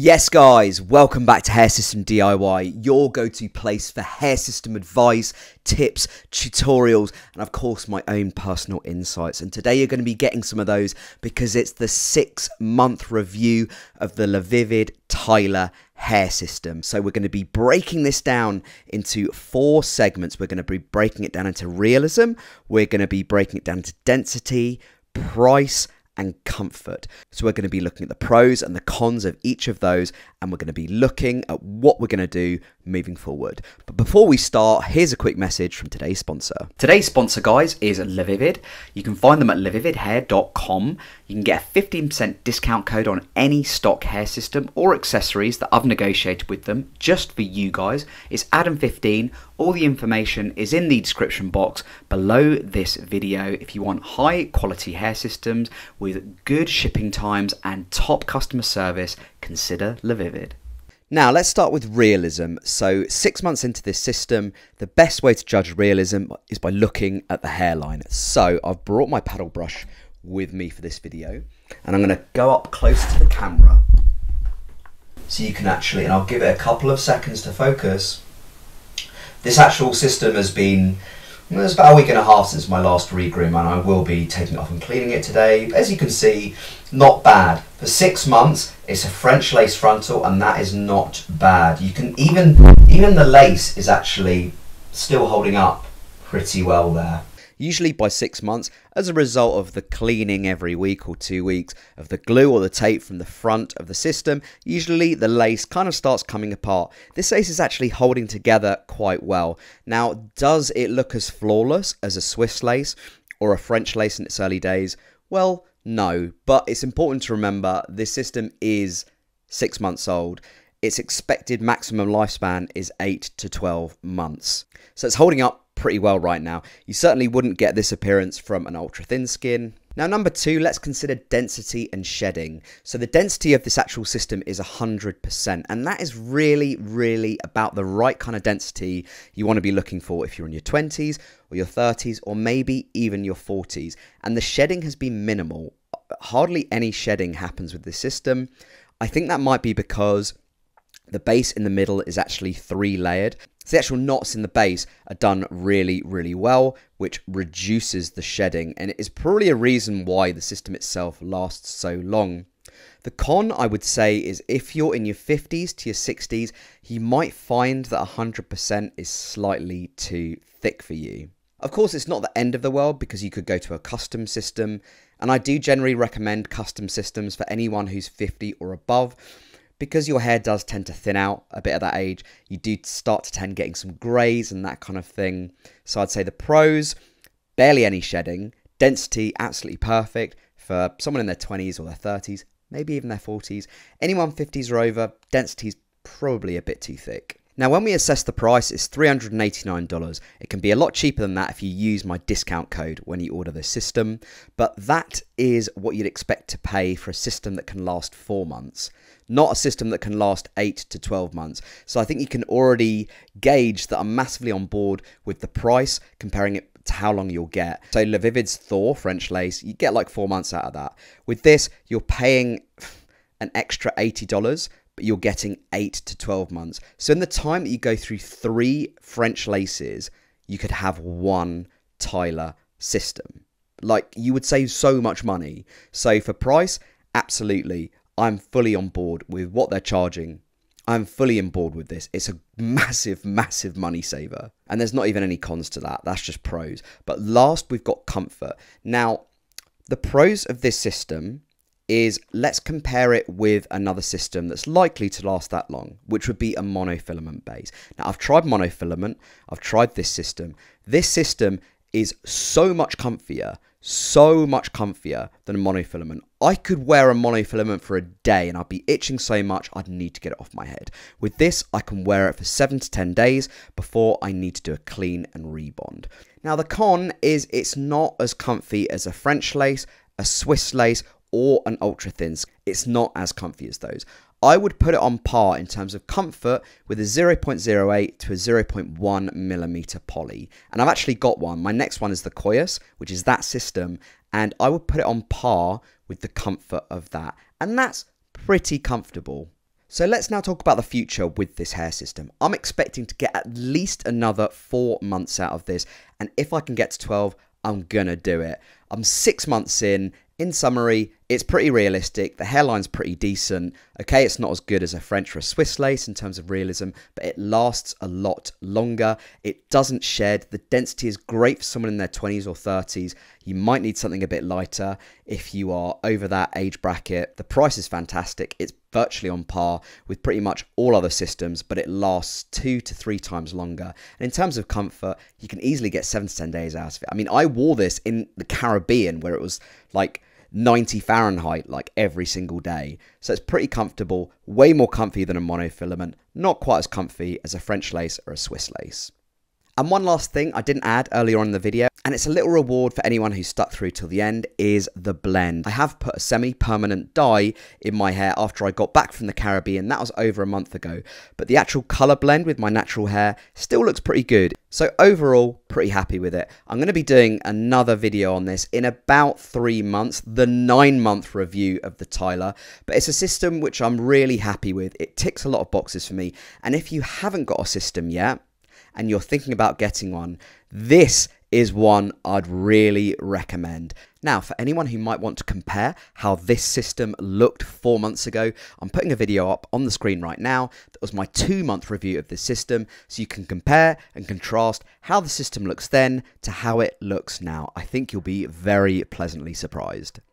Yes, guys, welcome back to Hair System DIY, your go to place for hair system advice, tips, tutorials, and of course, my own personal insights. And today you're going to be getting some of those because it's the six month review of the LaVivid Tyler hair system. So we're going to be breaking this down into four segments. We're going to be breaking it down into realism, we're going to be breaking it down to density, price, and comfort. So we're going to be looking at the pros and the cons of each of those, and we're going to be looking at what we're going to do moving forward. But before we start, here's a quick message from today's sponsor. Today's sponsor, guys, is LaVivid. You can find them at lavividhair.com. You can get a 15% discount code on any stock hair system or accessories that I've negotiated with them just for you guys. It's Adam15. All the information is in the description box below this video if you want high quality hair systems with good shipping times and top customer service, consider LaVivid. Now, let's start with realism. So, six months into this system, the best way to judge realism is by looking at the hairline. So, I've brought my paddle brush with me for this video, and I'm going to go up close to the camera so you can actually, and I'll give it a couple of seconds to focus. This actual system has been well, it's about a week and a half since my last regroom and I will be taking it off and cleaning it today. As you can see, not bad. For six months, it's a French lace frontal and that is not bad. You can even, even the lace is actually still holding up pretty well there usually by six months, as a result of the cleaning every week or two weeks of the glue or the tape from the front of the system. Usually the lace kind of starts coming apart. This lace is actually holding together quite well. Now, does it look as flawless as a Swiss lace or a French lace in its early days? Well, no, but it's important to remember this system is six months old its expected maximum lifespan is 8 to 12 months. So it's holding up pretty well right now. You certainly wouldn't get this appearance from an ultra thin skin. Now, number two, let's consider density and shedding. So, the density of this actual system is 100%, and that is really, really about the right kind of density you want to be looking for if you're in your 20s or your 30s or maybe even your 40s. And the shedding has been minimal. Hardly any shedding happens with this system. I think that might be because the base in the middle is actually three layered. So the actual knots in the base are done really, really well, which reduces the shedding, and it is probably a reason why the system itself lasts so long. The con, I would say, is if you're in your 50s to your 60s, you might find that 100% is slightly too thick for you. Of course, it's not the end of the world because you could go to a custom system, and I do generally recommend custom systems for anyone who's 50 or above because your hair does tend to thin out a bit at that age, you do start to tend getting some greys and that kind of thing. So I'd say the pros, barely any shedding, density absolutely perfect for someone in their 20s or their 30s, maybe even their 40s. Anyone 50s or over, density's probably a bit too thick. Now, when we assess the price, it's $389. It can be a lot cheaper than that if you use my discount code when you order the system, but that is what you'd expect to pay for a system that can last four months, not a system that can last eight to 12 months. So I think you can already gauge that I'm massively on board with the price, comparing it to how long you'll get. So LaVivid's Thor French lace, you get like four months out of that. With this, you're paying an extra $80 but you're getting 8 to 12 months. So in the time that you go through three French laces, you could have one Tyler system. Like you would save so much money. So for price, absolutely, I'm fully on board with what they're charging. I'm fully on board with this. It's a massive, massive money saver. And there's not even any cons to that. That's just pros. But last, we've got comfort. Now, the pros of this system is let's compare it with another system that's likely to last that long, which would be a monofilament base. Now, I've tried monofilament, I've tried this system. This system is so much comfier, so much comfier than a monofilament. I could wear a monofilament for a day and I'd be itching so much I'd need to get it off my head. With this, I can wear it for 7 to 10 days before I need to do a clean and rebond. Now, the con is it's not as comfy as a French lace, a Swiss lace, or an ultra thin. It's not as comfy as those. I would put it on par in terms of comfort with a 0.08 to a 0.1 millimeter poly. And I've actually got one. My next one is the Koyas, which is that system. And I would put it on par with the comfort of that. And that's pretty comfortable. So let's now talk about the future with this hair system. I'm expecting to get at least another four months out of this, and if I can get to 12, I'm gonna do it. I'm six months in. In summary, it's pretty realistic. The hairline's pretty decent. Okay, it's not as good as a French or a Swiss lace in terms of realism, but it lasts a lot longer. It doesn't shed. The density is great for someone in their 20s or 30s. You might need something a bit lighter if you are over that age bracket. The price is fantastic. It's virtually on par with pretty much all other systems, but it lasts two to three times longer. And in terms of comfort, you can easily get seven to 10 days out of it. I mean, I wore this in the Caribbean where it was like 90 Fahrenheit like every single day. So it's pretty comfortable, way more comfy than a monofilament, not quite as comfy as a French lace or a Swiss lace. And one last thing I didn't add earlier on in the video, and it's a little reward for anyone who stuck through till the end, is the blend. I have put a semi-permanent dye in my hair after I got back from the Caribbean. That was over a month ago. But the actual colour blend with my natural hair still looks pretty good. So overall, pretty happy with it. I'm going to be doing another video on this in about three months, the nine month review of the Tyler. But it's a system which I'm really happy with. It ticks a lot of boxes for me. And if you haven't got a system yet, and you're thinking about getting one, this is one I'd really recommend. Now, for anyone who might want to compare how this system looked four months ago, I'm putting a video up on the screen right now. That was my two month review of this system, so you can compare and contrast how the system looks then to how it looks now. I think you'll be very pleasantly surprised.